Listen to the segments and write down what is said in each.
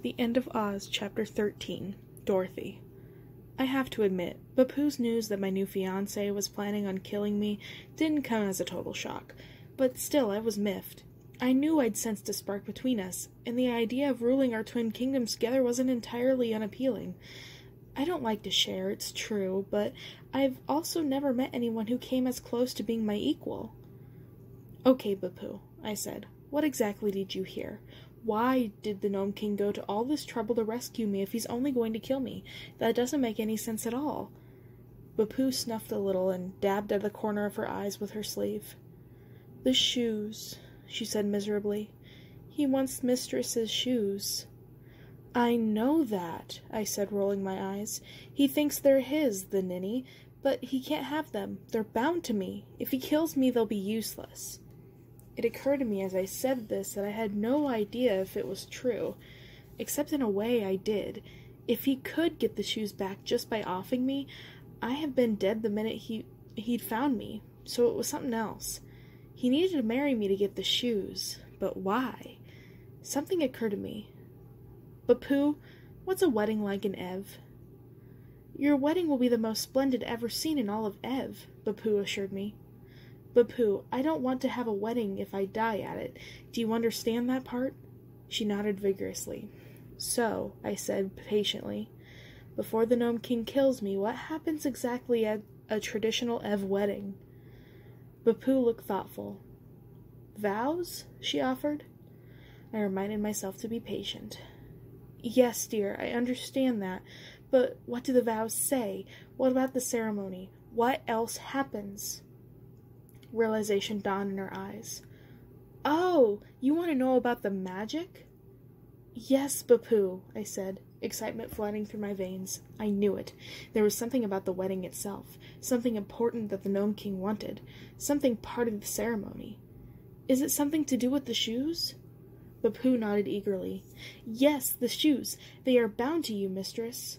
The End of Oz, Chapter 13 Dorothy. I have to admit, Bapu's news that my new fiance was planning on killing me didn't come as a total shock, but still I was miffed. I knew I'd sensed a spark between us, and the idea of ruling our twin kingdoms together wasn't entirely unappealing. I don't like to share, it's true, but I've also never met anyone who came as close to being my equal. Okay, Bapu, I said. What exactly did you hear? Why did the Gnome King go to all this trouble to rescue me if he's only going to kill me? That doesn't make any sense at all. Bapu snuffed a little and dabbed at the corner of her eyes with her sleeve. The shoes, she said miserably. He wants Mistress's shoes. I know that, I said, rolling my eyes. He thinks they're his, the ninny, but he can't have them. They're bound to me. If he kills me, they'll be useless. It occurred to me as I said this that I had no idea if it was true, except in a way I did. If he could get the shoes back just by offing me, I have been dead the minute he he'd found me. So it was something else. He needed to marry me to get the shoes, but why? Something occurred to me. Bapu, what's a wedding like in Ev? Your wedding will be the most splendid ever seen in all of Ev, Bapu assured me. Bapu, I don't want to have a wedding if I die at it. Do you understand that part? She nodded vigorously. So, I said patiently, before the Gnome King kills me, what happens exactly at a traditional Ev wedding? Bapu looked thoughtful. Vows? she offered. I reminded myself to be patient. Yes, dear, I understand that, but what do the vows say? What about the ceremony? What else happens? Realization dawned in her eyes. Oh, you want to know about the magic? Yes, Bapu, I said, excitement flooding through my veins. I knew it. There was something about the wedding itself, something important that the Gnome King wanted, something part of the ceremony. Is it something to do with the shoes? Bapu nodded eagerly. Yes, the shoes. They are bound to you, mistress.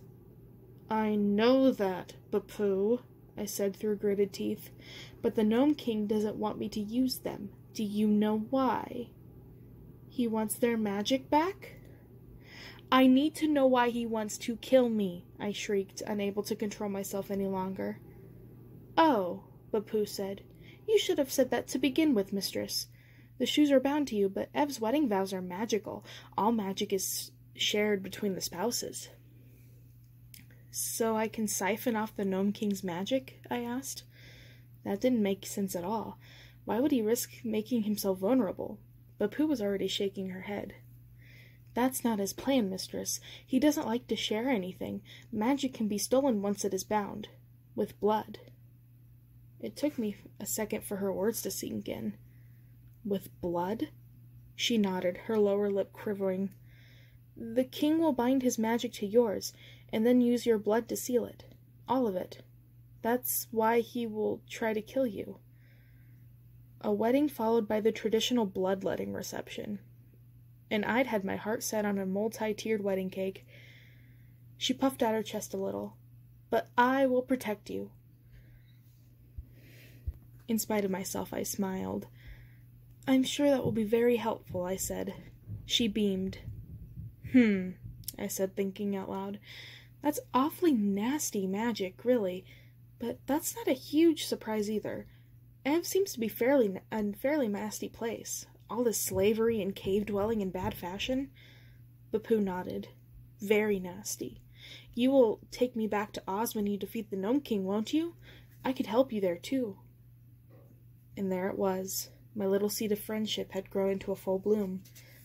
I know that, Bapu, I said through gritted teeth. But the Gnome King doesn't want me to use them. Do you know why? He wants their magic back? I need to know why he wants to kill me, I shrieked, unable to control myself any longer. Oh, Bapu said. You should have said that to begin with, mistress. The shoes are bound to you, but Ev's wedding vows are magical. All magic is shared between the spouses. So I can siphon off the Gnome King's magic? I asked. That didn't make sense at all. Why would he risk making himself vulnerable? Bapu was already shaking her head. That's not his plan, mistress. He doesn't like to share anything. Magic can be stolen once it is bound. With blood. It took me a second for her words to sink in. With blood? She nodded, her lower lip quivering. The king will bind his magic to yours and then use your blood to seal it. All of it. That's why he will try to kill you. A wedding followed by the traditional bloodletting reception. And I'd had my heart set on a multi tiered wedding cake. She puffed out her chest a little. But I will protect you. In spite of myself, I smiled. I'm sure that will be very helpful, I said. She beamed. Hmm, I said, thinking out loud. That's awfully nasty magic, really. But that's not a huge surprise either. Ev seems to be fairly a fairly nasty place. All this slavery and cave dwelling in bad fashion. Bapu nodded. Very nasty. You will take me back to Oz when you defeat the Gnome King, won't you? I could help you there too. And there it was. My little seed of friendship had grown into a full bloom.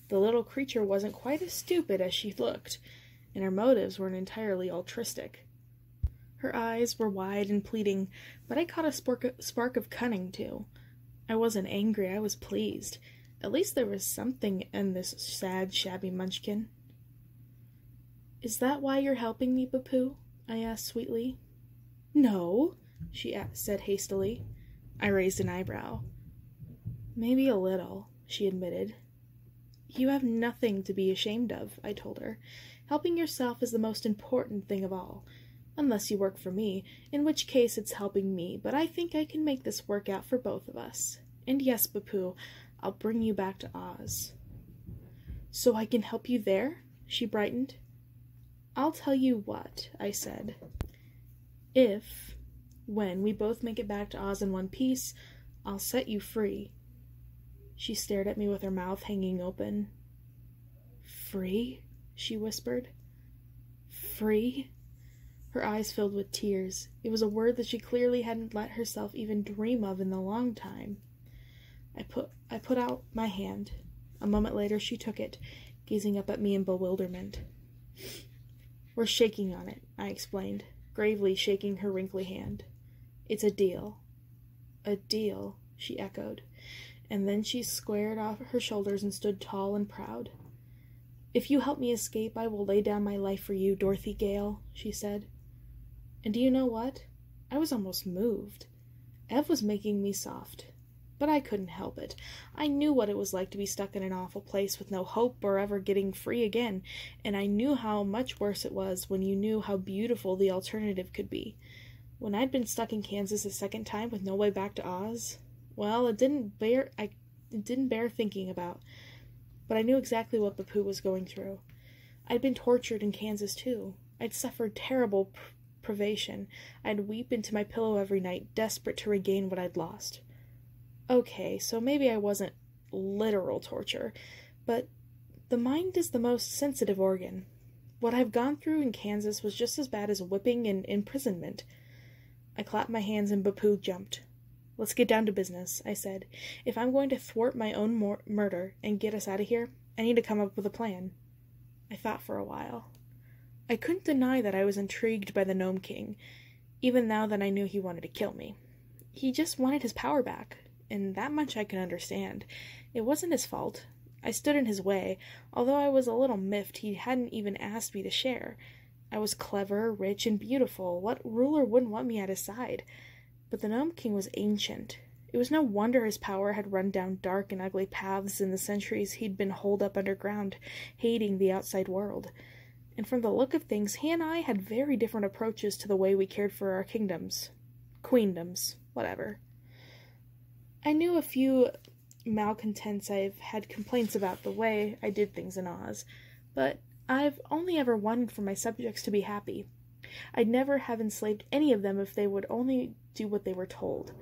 The little creature wasn't quite as stupid as she looked and her motives weren't entirely altruistic. Her eyes were wide and pleading, but I caught a spark of cunning, too. I wasn't angry, I was pleased. At least there was something in this sad, shabby munchkin. Is that why you're helping me, Bapu? I asked sweetly. No, she said hastily. I raised an eyebrow. Maybe a little, she admitted. You have nothing to be ashamed of, I told her. Helping yourself is the most important thing of all. Unless you work for me, in which case it's helping me, but I think I can make this work out for both of us. And yes, Bapu, I'll bring you back to Oz. So I can help you there? She brightened. I'll tell you what, I said. If, when we both make it back to Oz in one piece, I'll set you free. She stared at me with her mouth hanging open. Free? she whispered. Free? Her eyes filled with tears. It was a word that she clearly hadn't let herself even dream of in a long time. I put I put out my hand. A moment later she took it, gazing up at me in bewilderment. We're shaking on it, I explained, gravely shaking her wrinkly hand. It's a deal. A deal, she echoed, and then she squared off her shoulders and stood tall and proud. If you help me escape, I will lay down my life for you, Dorothy Gale, she said. And do you know what? I was almost moved. Ev was making me soft. But I couldn't help it. I knew what it was like to be stuck in an awful place with no hope or ever getting free again, and I knew how much worse it was when you knew how beautiful the alternative could be. When I'd been stuck in Kansas a second time with no way back to Oz, well, it didn't bear I it didn't bear thinking about. But I knew exactly what Bapu was going through. I'd been tortured in Kansas too. I'd suffered terrible pr- privation. I'd weep into my pillow every night, desperate to regain what I'd lost. Okay, so maybe I wasn't literal torture, but the mind is the most sensitive organ. What I've gone through in Kansas was just as bad as whipping and imprisonment. I clapped my hands and Bapu jumped. Let's get down to business, I said. If I'm going to thwart my own mor- murder and get us out of here, I need to come up with a plan. I thought for a while. I couldn't deny that I was intrigued by the Gnome King, even now that I knew he wanted to kill me. He just wanted his power back, and that much I could understand. It wasn't his fault. I stood in his way, although I was a little miffed he hadn't even asked me to share. I was clever, rich, and beautiful. What ruler wouldn't want me at his side? But the Gnome King was ancient. It was no wonder his power had run down dark and ugly paths in the centuries he'd been holed up underground, hating the outside world. And from the look of things, he and I had very different approaches to the way we cared for our kingdoms. Queendoms, whatever. I knew a few malcontents I've had complaints about the way I did things in Oz, but I've only ever wanted for my subjects to be happy. I'd never have enslaved any of them if they would only do what they were told.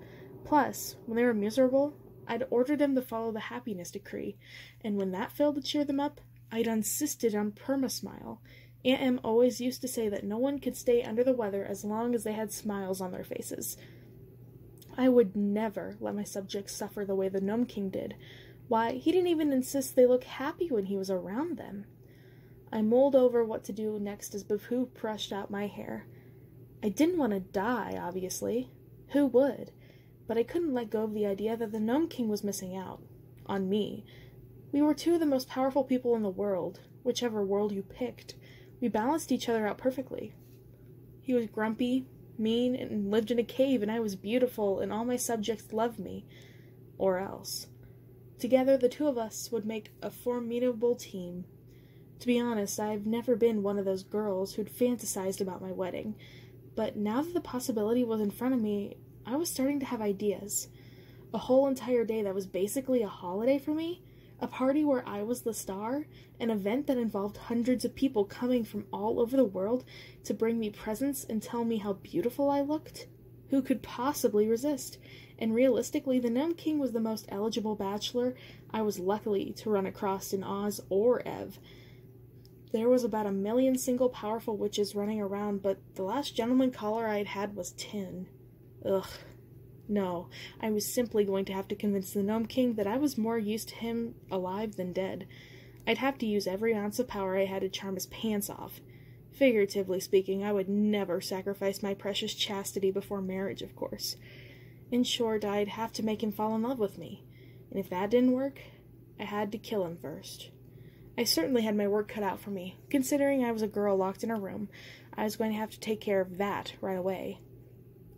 Plus, when they were miserable, I'd order them to follow the happiness decree, and when that failed to cheer them up, I'd insisted on perma-smile. Aunt Em always used to say that no one could stay under the weather as long as they had smiles on their faces. I would never let my subjects suffer the way the Gnome King did. Why, he didn't even insist they look happy when he was around them. I mulled over what to do next as Bapu brushed out my hair. I didn't want to die, obviously. Who would? But I couldn't let go of the idea that the Gnome King was missing out. On me. We were two of the most powerful people in the world, whichever world you picked. We balanced each other out perfectly. He was grumpy, mean, and lived in a cave, and I was beautiful, and all my subjects loved me. Or else. Together, the two of us would make a formidable team. To be honest, I've never been one of those girls who'd fantasized about my wedding, but now that the possibility was in front of me, I was starting to have ideas. A whole entire day that was basically a holiday for me? A party where I was the star? An event that involved hundreds of people coming from all over the world to bring me presents and tell me how beautiful I looked? Who could possibly resist? And realistically, the Gnome King was the most eligible bachelor I was lucky to run across in Oz or Ev. There was about a million single powerful witches running around, but the last gentleman caller I'd had was ten. Ugh. No, I was simply going to have to convince the Gnome King that I was more used to him alive than dead. I'd have to use every ounce of power I had to charm his pants off. Figuratively speaking, I would never sacrifice my precious chastity before marriage, of course. In short, I'd have to make him fall in love with me. And if that didn't work, I had to kill him first. I certainly had my work cut out for me. Considering I was a girl locked in a room, I was going to have to take care of that right away.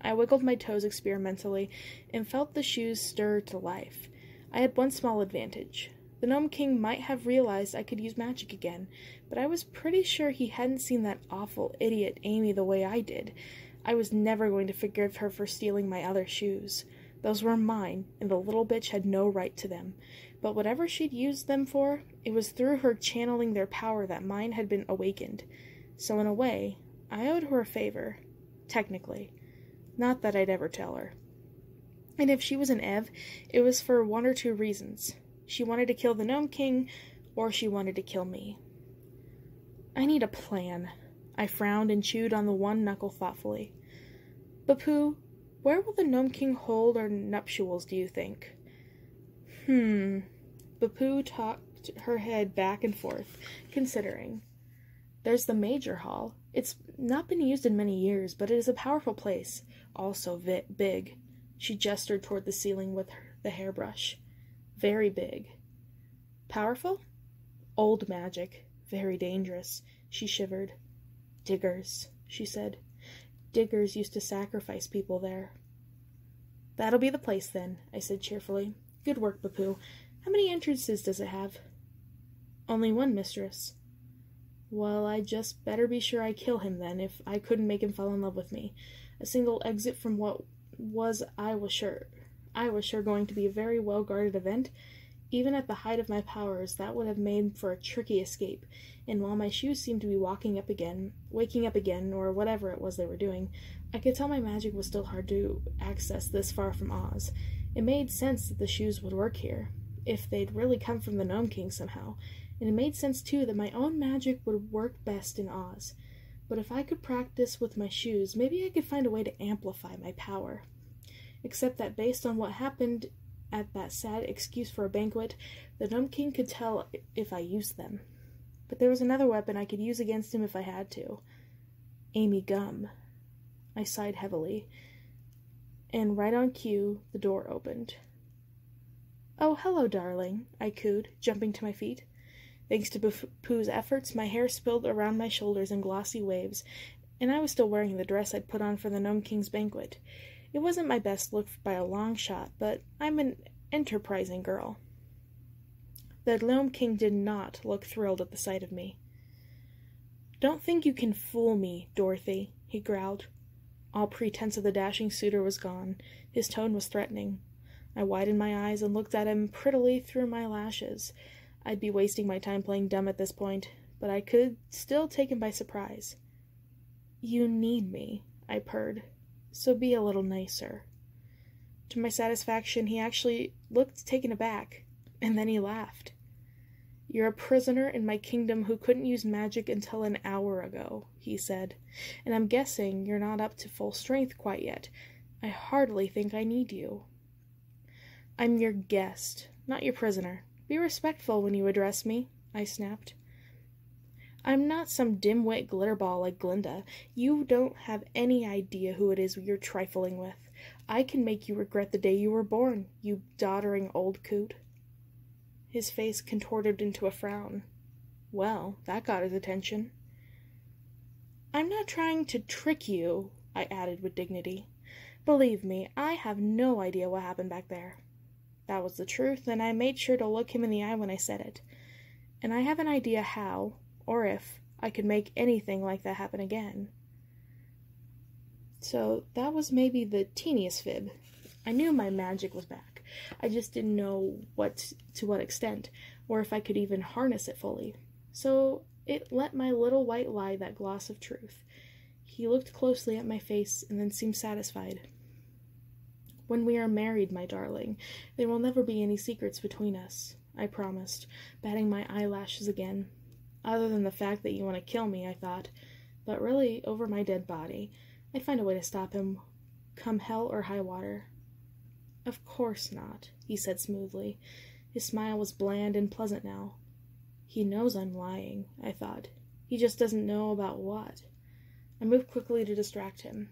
I wiggled my toes experimentally and felt the shoes stir to life. I had one small advantage. The Gnome King might have realized I could use magic again, but I was pretty sure he hadn't seen that awful idiot Amy the way I did. I was never going to forgive her for stealing my other shoes. Those were mine, and the little bitch had no right to them. But whatever she'd used them for, it was through her channeling their power that mine had been awakened. So, in a way, I owed her a favor. Technically. Not that I'd ever tell her. And if she was an Ev, it was for one or two reasons. She wanted to kill the Gnome King, or she wanted to kill me. I need a plan. I frowned and chewed on the one knuckle thoughtfully. Bapu, where will the Gnome King hold our nuptials, do you think? Hmm. Bapu tossed her head back and forth, considering. There's the major hall. It's not been used in many years, but it is a powerful place. Also vi- big. She gestured toward the ceiling with her, the hairbrush. Very big. Powerful? Old magic. Very dangerous. She shivered. Diggers, she said. Diggers used to sacrifice people there. That'll be the place then, I said cheerfully. Good work, Bapu. How many entrances does it have? Only one, mistress. Well, I just better be sure I kill him then, if I couldn't make him fall in love with me. A single exit from what was, I was sure, I was sure going to be a very well guarded event. Even at the height of my powers, that would have made for a tricky escape, and while my shoes seemed to be walking up again, waking up again, or whatever it was they were doing, I could tell my magic was still hard to access this far from Oz. It made sense that the shoes would work here, if they'd really come from the Gnome King somehow, and it made sense too that my own magic would work best in Oz. But if I could practice with my shoes, maybe I could find a way to amplify my power. Except that based on what happened at that sad excuse for a banquet, the Gnome King could tell if I used them. But there was another weapon I could use against him if I had to. Amy Gumm. I sighed heavily, and right on cue, the door opened. Oh, hello, darling, I cooed, jumping to my feet. Thanks to Bapu's efforts, my hair spilled around my shoulders in glossy waves, and I was still wearing the dress I'd put on for the Gnome King's banquet. It wasn't my best look by a long shot, but I'm an enterprising girl. The Gnome King did not look thrilled at the sight of me. Don't think you can fool me, Dorothy, he growled. All pretense of the dashing suitor was gone. His tone was threatening. I widened my eyes and looked at him prettily through my lashes. I'd be wasting my time playing dumb at this point, but I could still take him by surprise. You need me, I purred, so be a little nicer. To my satisfaction, he actually looked taken aback, and then he laughed. You're a prisoner in my kingdom who couldn't use magic until an hour ago, he said, and I'm guessing you're not up to full strength quite yet. I hardly think I need you. I'm your guest, not your prisoner. Be respectful when you address me, I snapped. I'm not some dim-wit glitterball like Glinda. You don't have any idea who it is you're trifling with. I can make you regret the day you were born, you doddering old coot. His face contorted into a frown. Well, that got his attention. I'm not trying to trick you, I added with dignity. Believe me, I have no idea what happened back there. That was the truth, and I made sure to look him in the eye when I said it. And I have an idea how, or if, I could make anything like that happen again. So that was maybe the teeniest fib. I knew my magic was back. I just didn't know what to what extent, or if I could even harness it fully. So it let my little white lie that gloss of truth. He looked closely at my face and then seemed satisfied. When we are married, my darling, there will never be any secrets between us, I promised, batting my eyelashes again. Other than the fact that you want to kill me, I thought. But really, over my dead body, I'd find a way to stop him, come hell or high water. Of course not, he said smoothly. His smile was bland and pleasant now. He knows I'm lying, I thought. He just doesn't know about what. I moved quickly to distract him.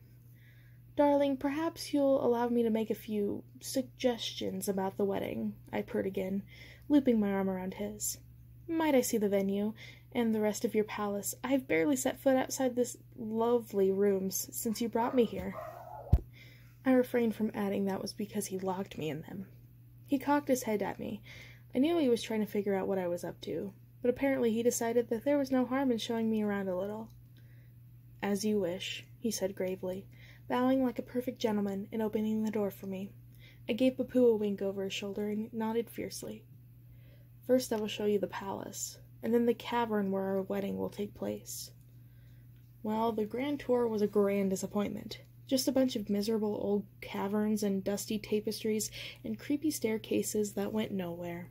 Darling, perhaps you'll allow me to make a few suggestions about the wedding, I purred again, looping my arm around his. Might I see the venue and the rest of your palace? I've barely set foot outside this lovely rooms since you brought me here. I refrained from adding that was because he locked me in them. He cocked his head at me. I knew he was trying to figure out what I was up to, but apparently he decided that there was no harm in showing me around a little. As you wish, he said gravely bowing like a perfect gentleman and opening the door for me. I gave Bapu a wink over his shoulder and nodded fiercely. First, I will show you the palace, and then the cavern where our wedding will take place. Well, the grand tour was a grand disappointment. Just a bunch of miserable old caverns and dusty tapestries and creepy staircases that went nowhere.